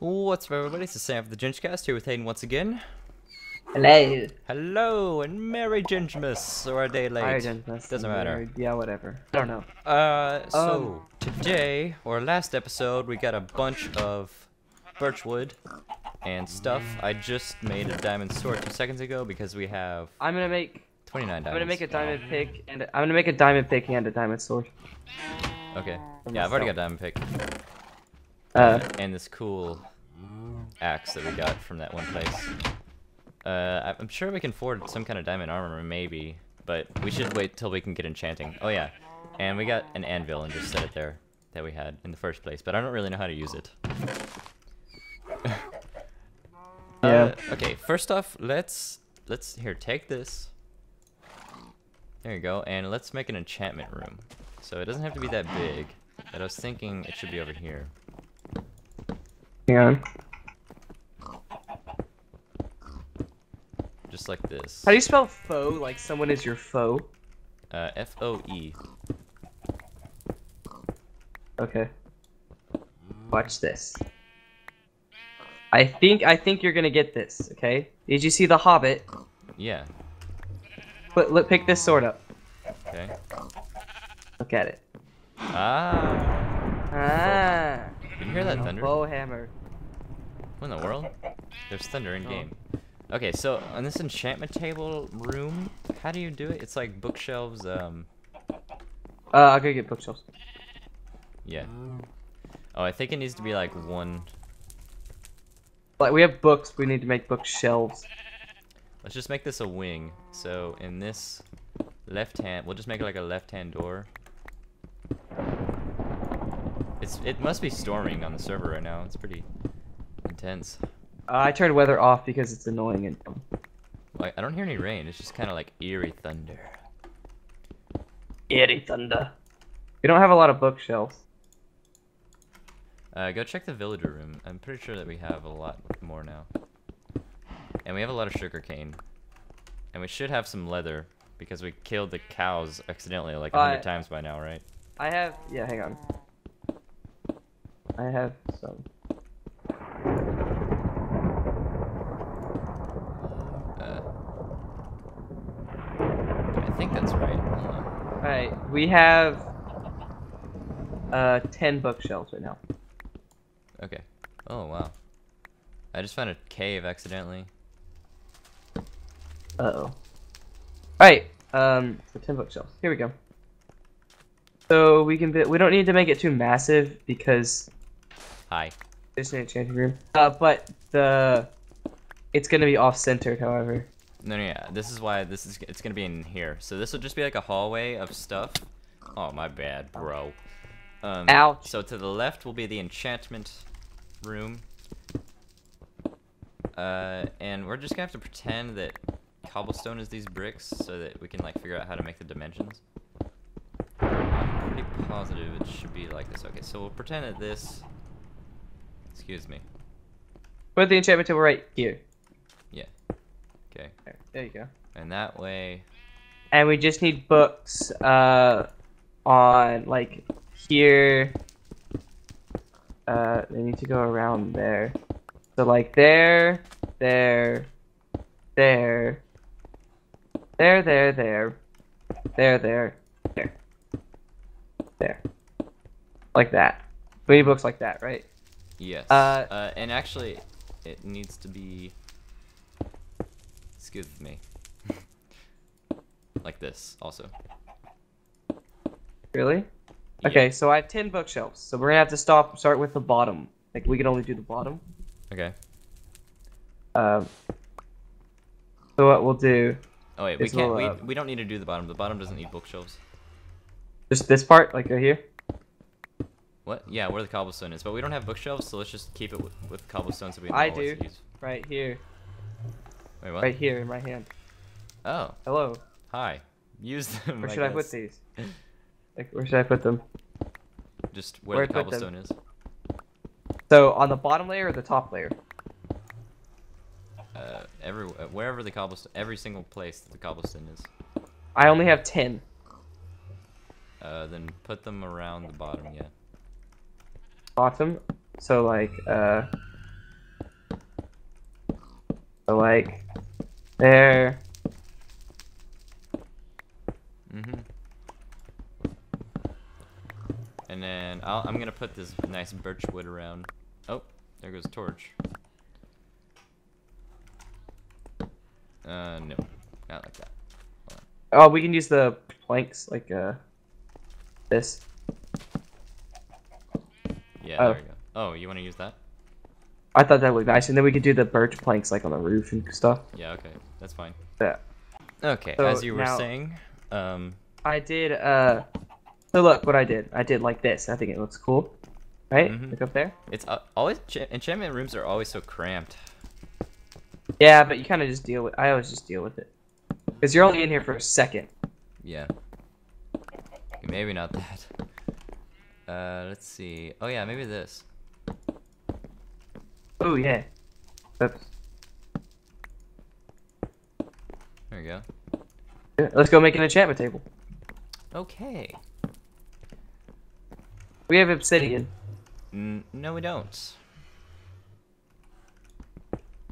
What's up, everybody? It's Sam for the Gingecast here with Hayden once again. Hello. Hello and Merry Gingemas, or a day late. Hi, gentlemen. Doesn't matter. Yeah, whatever. I don't know. Uh, so Um, today, or last episode, we got a bunch of birchwood and stuff. I just made a diamond sword two seconds ago because we have I'm gonna make. 29 diamonds. I'm gonna make a diamond pick and a, I'm gonna make a diamond pick and a diamond sword. Okay. Yeah, I've already got diamond pick. Uh, and this cool axe that we got from that one place. Uh, I'm sure we can afford some kind of diamond armor, maybe, but we should wait till we can get enchanting. Oh yeah, and we got an anvil and just set it there that we had in the first place, but I don't really know how to use it. Yeah. Uh, okay, first off, let's let's here take this. There you go, and let's make an enchantment room. So it doesn't have to be that big, but I was thinking it should be over here. hang on. Just like this. How do you spell foe? Like someone is your foe? Uh, F O E. Okay. Watch this. I think I think you're gonna get this. Okay. Did you see the Hobbit? Yeah. Put, look, pick this sword up. Okay. Look at it. Ah. Ah. Did you hear that thunder? Foe hammer. What in the world? There's thunder in game. Okay, so on this enchantment table room, how do you do it? It's like bookshelves. Um. Uh, I'll go get bookshelves. Yeah. Oh, I think it needs to be like one. Like we have books, we need to make bookshelves. Let's just make this a wing. So in this left hand, we'll just make it like a left hand door. It's it must be storming on the server right now. It's pretty intense. Uh, I turned weather off because it's annoying and dumb. Like I don't hear any rain. It's just kind of like eerie thunder. Eerie thunder. We don't have a lot of bookshelves. Uh, go check the villager room. I'm pretty sure that we have a lot more now. And we have a lot of sugar cane. And we should have some leather because we killed the cows accidentally like a hundred Uh, times by now, right? I have. Yeah, hang on. I have some. Think that's right. Alright, we have. Uh, 10 bookshelves right now. Okay. Oh wow. I just found a cave accidentally. Uh oh. Alright, um, so 10 bookshelves. Here we go. So we can. We don't need to make it too massive because Hi. it's an enchanting room. Uh, but the. It's gonna be off centered, however. No, no, yeah. This is why this is. It's gonna be in here. So this will just be like a hallway of stuff. Oh my bad, bro. Um, Ouch. So to the left will be the enchantment room. Uh, and we're just gonna have to pretend that cobblestone is these bricks so that we can like figure out how to make the dimensions. I'm pretty positive it should be like this. Okay, so we'll pretend that this. Excuse me. Put the enchantment table right here. Yeah. Okay. There, there you go. And that way. and we just need books uh on like here uh they need to go around there so like there there there there there there there there there there like that we need books like that right Yes. Uh, uh, and actually, it needs to be. Excuse me. like this, also. really Yeah. okay so i have 10 bookshelves so we're gonna have to stop start with the bottom like we can only do the bottom Okay. um so what we'll do Oh wait, we can't. all, We, uh, we don't need to do the bottom. The bottom doesn't need bookshelves. Just this part, like right here. What? Yeah, where the cobblestone is, but we don't have bookshelves, so let's just keep it with, with cobblestone so we know I do. Right here. Wait, what? Right here in my hand. Oh, Hello. hi. Use them. Where should I put these? Like, where should I put them? Just where, Where the to put them? cobblestone is. So on the bottom layer or the top layer? Uh, every uh, wherever the cobblestone, every single place that the cobblestone is. I only have ten. Uh, then put them around the bottom. Yeah. Bottom. So like uh So like there. Mhm. And then I'll, I'm gonna put this nice birch wood around. Oh, there goes torch. Uh, no, not like that. Oh, we can use the planks like uh this. Yeah, Oh. there we go. Oh, you want to use that? I thought that would be nice, and then we could do the birch planks like on the roof and stuff. Yeah, okay, that's fine. Yeah. Okay, So as you were now- saying, um, I did uh so look what I did. I did like this. I think it looks cool. Right? Mhm. Look up there. it's uh, always enchantment rooms are always so cramped. Yeah, but you kind of just deal with I always just deal with it. Cuz you're only in here for a second. Yeah. Maybe not that. Uh, let's see. Oh yeah, maybe this. Oh yeah. Oops. There we go. Yeah, Let's go make an enchantment table. Okay. We have obsidian. N- no, we don't.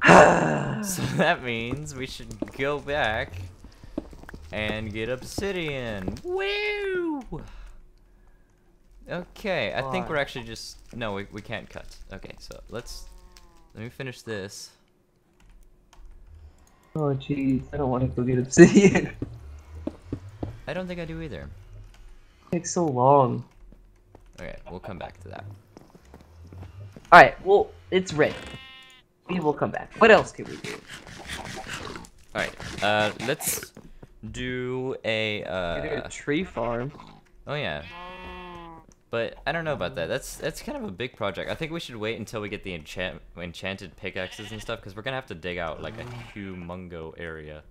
So that means we should go back and get obsidian. Woo! Okay, I think we're actually just no, we we can't cut. Okay, so let's let me finish this. Oh jeez, I don't want to go get obsidian. I don't think I do either. it takes so long. Okay, we'll come back to that. All right, well, it's red. We will come back. What else can we do? All right, uh, let's do a can do uh. a tree farm. Oh yeah. But I don't know about that. That's that's kind of a big project. I think we should wait until we get the enchant enchanted pickaxes and stuff because we're gonna have to dig out like a humongo area.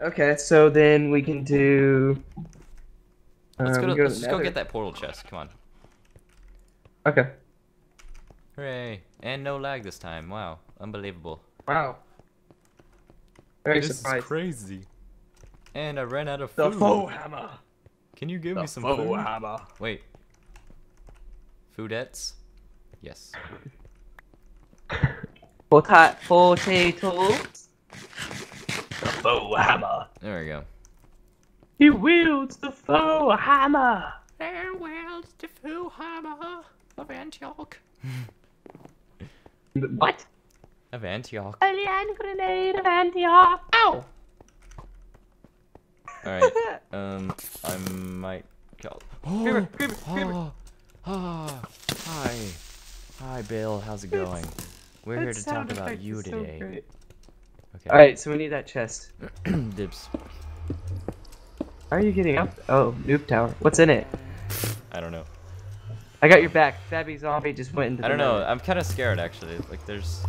Okay, so then we can do. Let's uh, go. we To, let's the just go get that portal chest. Come on. Okay. Hooray! And no lag this time. Wow, unbelievable. Wow. Very This is crazy. And I ran out of food. The food. foe hammer. Can you give The me some faux food? hammer. Wait. Foodettes? Yes. Pota- potatoes. The foe hammer. There we go. He wields the foe hammer. There wields the Foe Hammer of Antioch. What? Of Antioch. A hand grenade of Antioch. Ow! Alright. Um, I might kill. Creeper, creeper, creeper. Oh, oh, hi. Hi, Bill. How's it going? We're here to talk about effect you is so today. Okay. Alright, so we need that chest. Dibs. How are you getting up? Oh, noob tower. What's in it? I don't know. I got your back. Fabby zombie just went into I don't know. nether. I'm kind of scared actually. Like there's,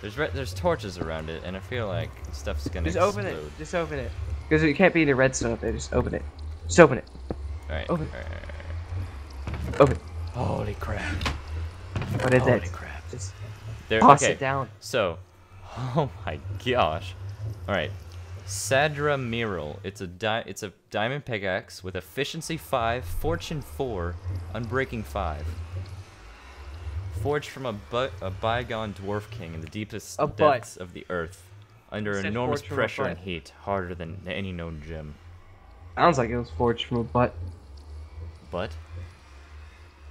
there's re- there's torches around it, and I feel like stuff's gonna Just explode. open it. Just open it. Because it can't be any redstone up there. Just open it. Just open it. All right. Open. all right, all right, Open. all right. Holy crap! What is Holy it? crap! Just There. toss okay. it down. So, oh my gosh. All right. Sadra Miral. It's a di- it's a diamond pickaxe with efficiency 5, fortune 4, unbreaking 5. Forged from a, bu- a bygone dwarf king in the deepest A butt. depths of the earth, under said enormous forged from a pressure and heat, harder than any known gem. Sounds like it was forged from a butt. But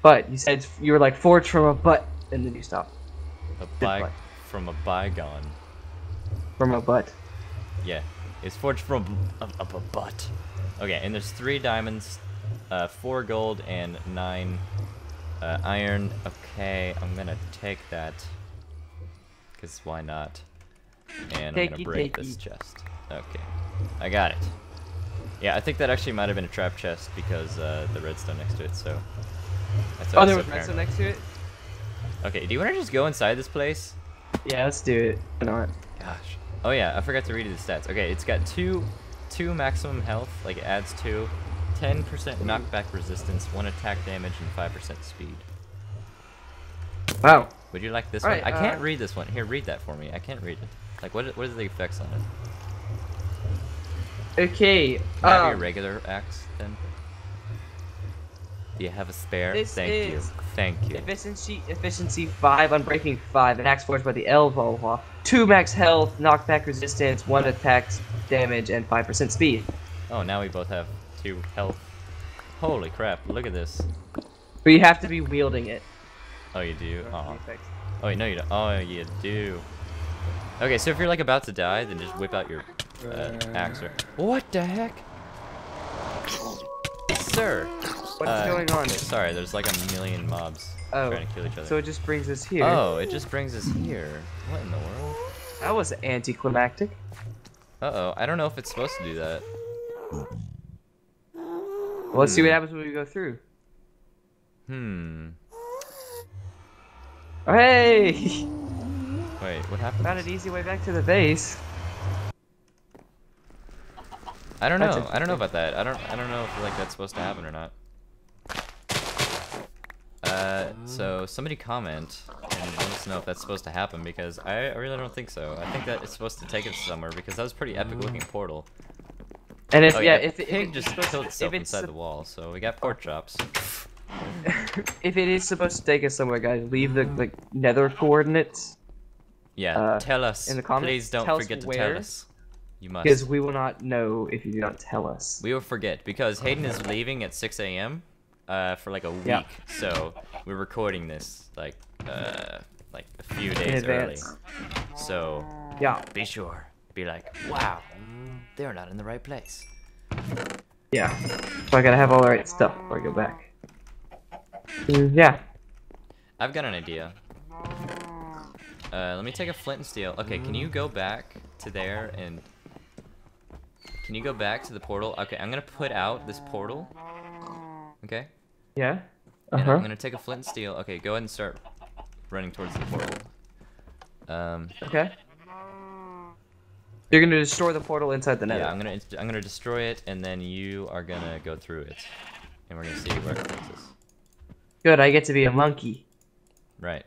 But you said you were like forged from a butt, and then you stopped. a by- butt. from a bygone. From a butt. Yeah, it's forged from a, a, a butt. Okay, and there's three diamonds, uh, four gold, and nine uh, iron. Okay, I'm gonna take that. Cause why not? And I'm gonna break this chest. Okay, I got it. Yeah, I think that actually might have been a trap chest because uh, the redstone next to it. So. That's why Oh, there so was redstone next to it? Okay, do you want to just go inside this place? Yeah, let's do it. Why not? Gosh. Oh yeah, I forgot to read you the stats. Okay, it's got two, two maximum health, like it adds two, 10% knockback resistance, one attack damage, and 5% speed. Wow. Would you like this Alright, one? I can't uh, read this one. Here, read that for me. I can't read it. Like, what? What are the effects on it? Okay. Can I have your Um, regular axe then? Do you have a spare? This Thank you. Thank you. Efficiency, efficiency five, unbreaking five, an axe forged by the Elvo. Two max health, knockback resistance, one attack damage, and five percent speed. Oh, now we both have two health. Holy crap! Look at this. But you have to be wielding it. Oh, you do. Oh. Oh, wait, no, you don't. Oh, you do. Okay, so if you're like about to die, then just whip out your uh, axe. Or... What the heck? Sir. What's Uh, going on? Sorry, there's like a million mobs Oh, trying to kill each other. so it just brings us here. Oh, it just brings us here. What in the world? That was anticlimactic. Uh-oh, I don't know if it's supposed to do that. Well, let's see what happens when we go through. Hmm. Oh, hey! Wait, what happened? Found an easy way back to the base. I don't know. I don't know about that. I don't. I don't know if like that's supposed to happen or not. Uh, so somebody comment and let us know if that's supposed to happen because I, I really don't think so. I think that it's supposed to take us somewhere because that was a pretty epic looking portal. And if oh yeah, yeah, if, the if pig it's just supposed killed to- itself if it's inside the wall, so we got pork chops. if it is supposed to take us somewhere, guys, leave the like nether coordinates Yeah, Uh, tell us. in the comments, Please don't tell forget to where, tell us. You must. because we will not know if you do not tell us. We will forget because Hayden is leaving at 6 a.m. Uh, for like a week, Yeah. so we're recording this like uh like a few days early. So Yeah, be sure, be like, wow, they're not in the right place. yeah. So I gotta have all the right stuff before I go back. Yeah. I've got an idea. Uh, let me take a flint and steel. Okay, can you go back to there and can you go back to the portal? Okay, I'm gonna put out this portal. Okay. Yeah. Uh And huh. I'm gonna take a flint and steel. Okay, go ahead and start running towards the portal. Um, Okay. You're gonna destroy the portal inside the nether. yeah, I'm gonna I'm gonna destroy it, and then you are gonna go through it, and we're gonna see where it takes us. Good. I get to be a monkey. Right.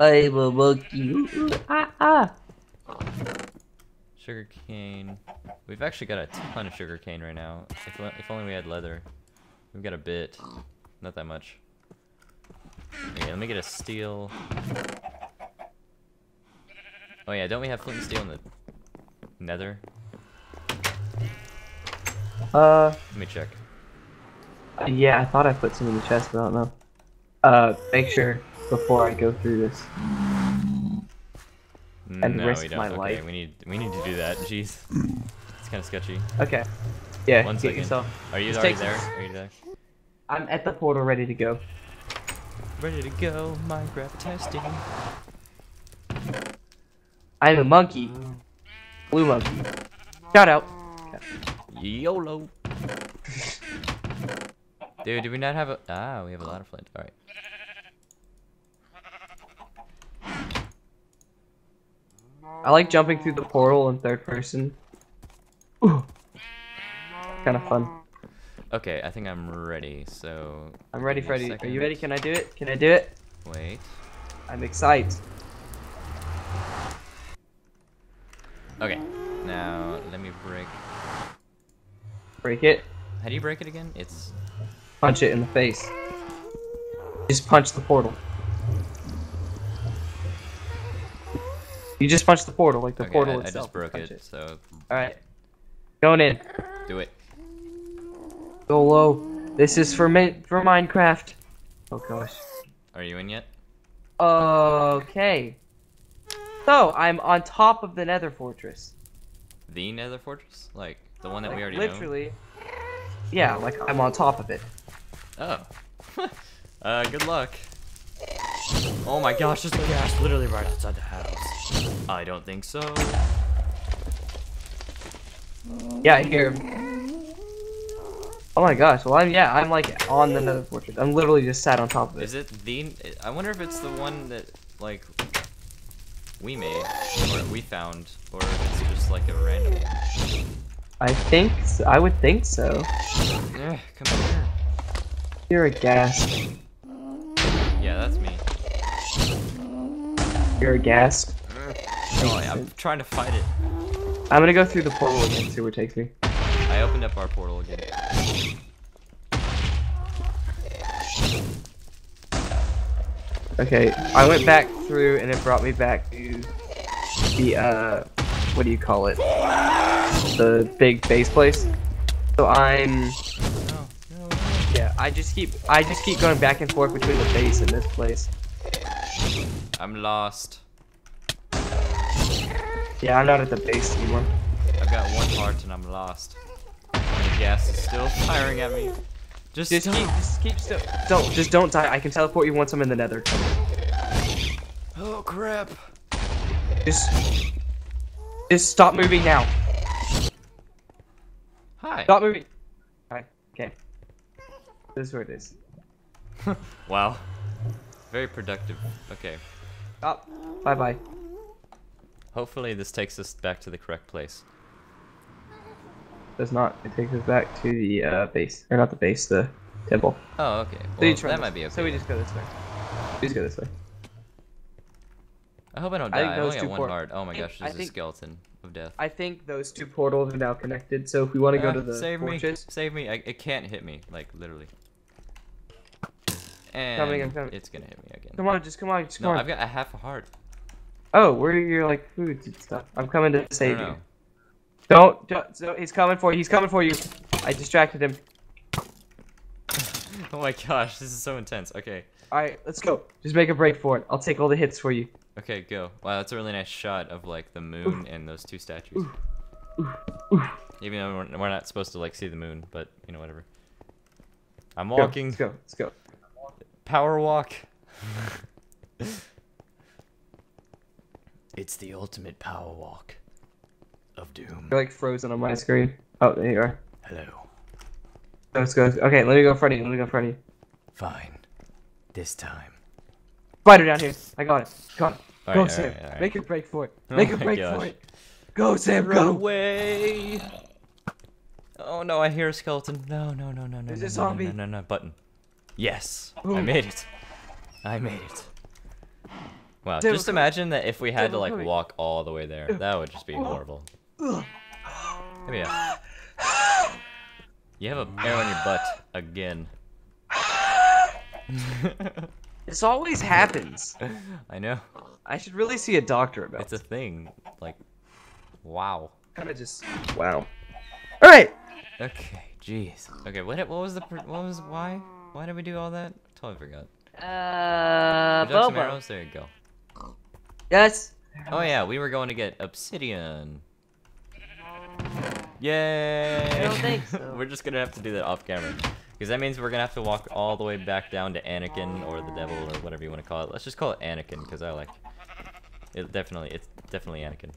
I'm a monkey. Ooh, ah ah. Sugar cane. We've actually got a ton of sugar cane right now. If, if only we had leather. We've got a bit. Not that much. Okay, let me get a steel. Oh yeah, don't we have flint and steel in the nether? Uh. Let me check. Yeah, I thought I put some in the chest, but I don't know. Uh, make sure before I go through this. And no, risk we don't. my okay, life. we need we need to do that. Jeez, it's kind of sketchy. Okay. Yeah, One get second. yourself. Are you Just already there? Are you there? I'm at the portal ready to go. Ready to go, Minecraft testing. I'm a monkey. Blue monkey. Shout out. YOLO. Dude, do we not have a? Ah, we have a lot of flint. All I like jumping through the portal in third person. Ooh. Kind of fun. Okay, I think I'm ready. So. I'm ready, give me a Freddy. Are you ready? Can I do it? Can I do it? Wait. I'm excited. Okay. Now let me break. Break it. How do you break it again? It's. Punch it in the face. Just punch the portal. You just punch the portal, like the okay, portal I, I just broke Punch it, So Alright. Going in. do it. Go low. This is for for Minecraft. Oh gosh. Are you in yet? Okay. So I'm on top of the Nether Fortress. The Nether Fortress, like the one that we Like, already know. literally. Yeah, like I'm on top of it. Oh. uh, good luck. Oh my gosh, there's ghast literally right outside the house. I don't think so. Yeah, I hear him. Oh my gosh. Well, I'm yeah, I'm like on the Nether Fortress. I'm literally just sat on top of it. Is it the? I wonder if it's the one that like we made or we found, or if it's just like a random. one. I think. So. I would think so. Eh, come here. You're a ghast. Yeah, that's me. You're a ghast. No, I- I'm trying to fight it. I'm gonna go through the portal again. See where it takes me. I opened up our portal again. Okay, I went back through and it brought me back to the uh, what do you call it? The big base place. So I'm yeah, I just keep I just keep going back and forth between the base and this place. I'm lost. Yeah, I'm not at the base anymore. I've got one heart and I'm lost. And the ghast is still firing at me. Just, Just keep, just keep still. Don't, just don't die. I can teleport you once I'm in the nether. Oh crap. Just, just stop moving now. Hi. Stop moving. Alright, okay. This is where it is. wow. Very productive. Okay. Stop. Bye bye. Hopefully this takes us back to the correct place. Does not. It takes us back to the uh, base, or not the base, the temple. Oh, okay. Well, that might be okay. So we just go this way. We just go this way. I hope I don't die. think I only got one heart. Oh my gosh, I there's a skeleton of death. I think those two portals are now connected. So if we want to go Ah, to the save fortress, me! Save me! I, it can't hit me, like literally. And Coming, I'm coming. it's gonna hit me again. come on, just come on, just come No, on. I've got a half a heart. Oh, where are your like foods and stuff? I'm coming to save you. Don't, don't. So he's coming for you. He's coming for you. I distracted him. Oh my gosh, this is so intense. Okay, All right, let's go. Just make a break for it. I'll take all the hits for you. okay, go. Wow, that's a really nice shot of like the moon and those two statues. Even though we're, we're not supposed to like see the moon, but you know whatever. I'm Go, walking. Let's go. Let's go. Power walk. it's the ultimate power walk of doom. You're like frozen on my screen. Oh, there you are. Hello. Let's go. Okay, let me go in front of you. Let me go in front of you. Fine. This time. Spider down here. I got it. Got it. All go, right, Sam. right, all right. Make a break for it. Oh Make a break gosh. for it. Go, Sam. Run Go. away. Oh no, I hear a skeleton. No, no, no, no, no. There's no, a no, zombie. No, no, no, button. Yes. I made it. I made it. Wow, just imagine that if we had to like walk all the way there. That would just be horrible. Come here. You have a arrow in your butt again. This always happens. I know. I should really see a doctor about it. It's a thing. Like, wow. Kind of just. Wow. All right. Okay, jeez. Okay, what what was the what was why why did we do all that? Totally forgot. Uh, Would you some arrows? There you go. Yes. Oh yeah, we were going to get obsidian. Yay! I don't think so. we're just gonna have to do that off camera. Because that means we're gonna have to walk all the way back down to Anakin or the devil or whatever you want to call it. Let's just call it Anakin because I like it. Definitely, it's definitely Anakin.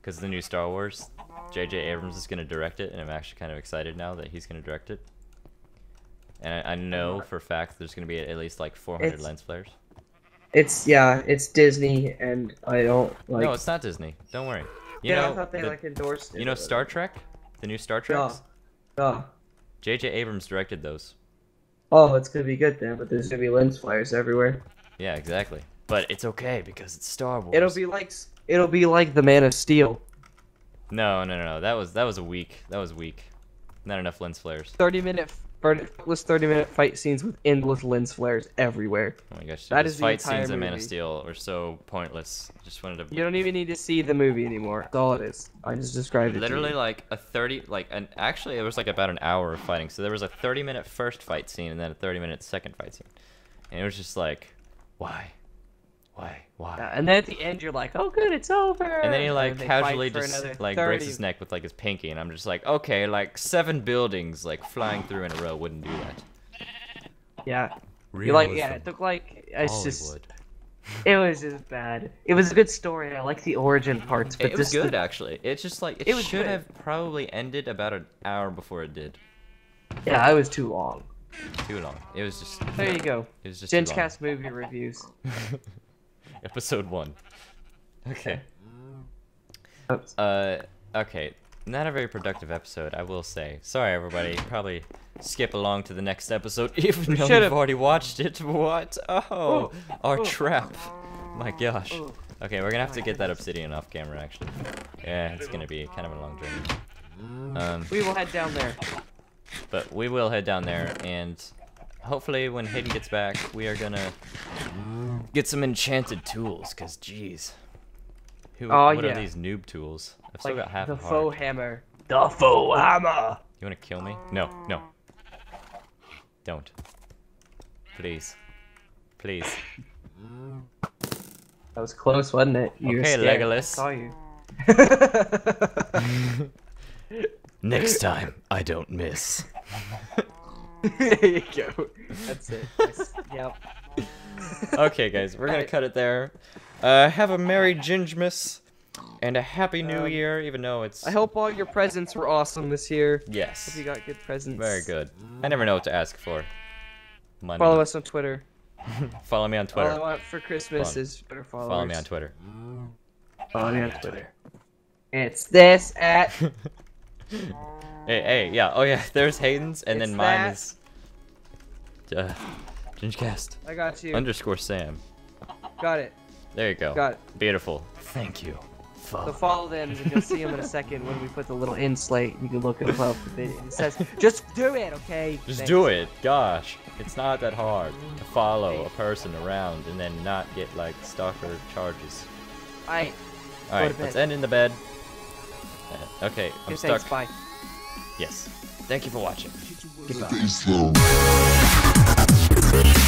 Because the new Star Wars, J.J. Abrams is gonna direct it, and I'm actually kind of excited now that he's gonna direct it. And I, I know uh-huh. for a fact there's gonna be at least like 400 It's- lens flares. It's yeah. It's Disney, and I don't like. no, it's not Disney. Don't worry. You yeah, know, I thought they the- like endorsed it. You know Star Trek? The new Star Trek? Yeah. Treks? Oh. J.J. Abrams directed those. oh, it's gonna be good then. But there's gonna be lens flares everywhere. Yeah, exactly. But it's okay because it's Star Wars. It'll be like it'll be like the Man of Steel. No, no, no, no. That was that was a weak. That was weak. Not enough lens flares. Thirty minute, endless thirty minute fight scenes with endless lens flares everywhere. Oh my gosh. That is the fight scenes in Man of. Steel are so pointless. Just wanted to You don't even need to see the movie anymore. That's all it is. I just described it. literally like a 30 like an actually it was like about an hour of fighting. So there was a 30 minute first fight scene and then a 30 minute second fight scene. And it was just like why? Why? Why? Yeah, and then at the end, you're like, "Oh, good, it's over." And then he like they fight casually just another like breaks his neck with like his pinky, and I'm just like, okay, like seven buildings like flying through in a row wouldn't do that. Yeah, you like, Realism. yeah, it took like it's just, Hollywood. it was just bad. It was a good story. I like the origin parts, but It was this good actually. It's just like it, It should good. have probably ended about an hour before it did. yeah, it was too long. Too long. It was just. There you go. It was just. too long. Gingecast movie reviews. Episode one. Okay. Uh. Okay. Not a very productive episode, I will say. Sorry, everybody. Probably skip along to the next episode, even though should've- you've already watched it. What? Oh, Oh, our oh, trap. My gosh. oh. Okay, we're gonna have to get that obsidian off camera, actually. Yeah, it's gonna be kind of a long journey. Um, We will head down there. but we will head down there, and hopefully when Hayden gets back, we are gonna get some enchanted tools. Cause jeez, who? Oh, what yeah. are these noob tools? I've still Like got half the a heart. foe hammer. The foe hammer. You wanna kill me? No, no. Don't. Please. Please. That was close, wasn't it? You Okay. Legolas. I saw you. Next time, I don't miss. there you go. That's it. That's- yep. Okay, guys, we're gonna cut it there. Uh, have a merry Gingemas and a happy New Um, Year, even though it's. I hope all your presents were awesome this year. Yes. Hope you got good presents. Very good. I never know what to ask for. Money. Follow us on Twitter. Follow me on Twitter. All I want for Christmas Fun. is Twitter followers. Follow me on Twitter. Follow me on Twitter. It's this at. hey, hey, yeah. Oh, yeah. There's Hayden's, and It's then mine that. is. Uh, Gingecast I got you. underscore Sam. got it. There you go. Got it. Beautiful. Thank you. So Follow. follow them, and you'll see them in a second when we put the little in slate. You can look them up. It it says, "Just do it, okay?" Just Thanks. do it. Gosh, it's not that hard to follow a person around and then not get like stalker charges. Alright. All right, let's end in the bed. Uh, okay, I'm Okay, stuck. thanks. Bye. Yes. Thank you for watching. Goodbye. Face low.